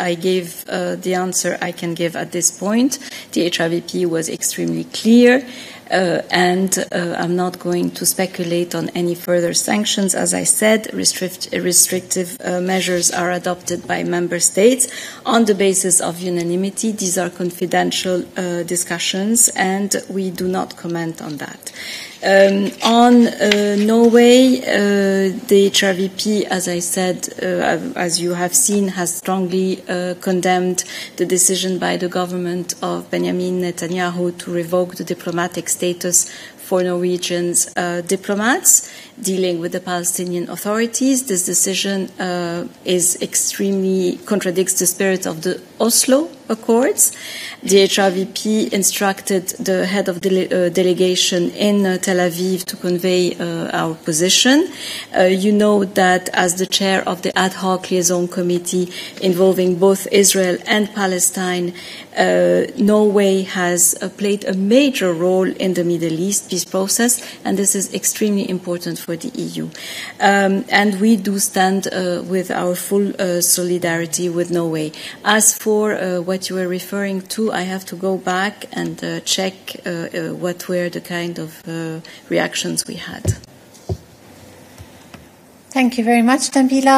I gave uh, the answer I can give at this point. The HRVP was extremely clear. Uh, and uh, I'm not going to speculate on any further sanctions. As I said, restrict, restrictive uh, measures are adopted by member states on the basis of unanimity. These are confidential discussions, and we do not comment on that. Um, on uh, Norway, uh, the HRVP, as I said, uh, as you have seen, has strongly condemned the decision by the government of Benjamin Netanyahu to revoke the diplomatic status for Norwegian uh, diplomats dealing with the Palestinian authorities. This decision uh, is extremely contradicts the spirit of the Oslo Accords. The HRVP instructed the head of the uh, delegation in uh, Tel Aviv to convey uh, our position. Uh, you know that as the chair of the ad hoc liaison committee involving both Israel and Palestine, uh, Norway has played a major role in the Middle East peace process, and this is extremely important for the EU. Um, and we do stand with our full solidarity with Norway. As for what you were referring to, I have to go back and uh, check uh, uh, what were the kind of reactions we had. Thank you very much, Nabila.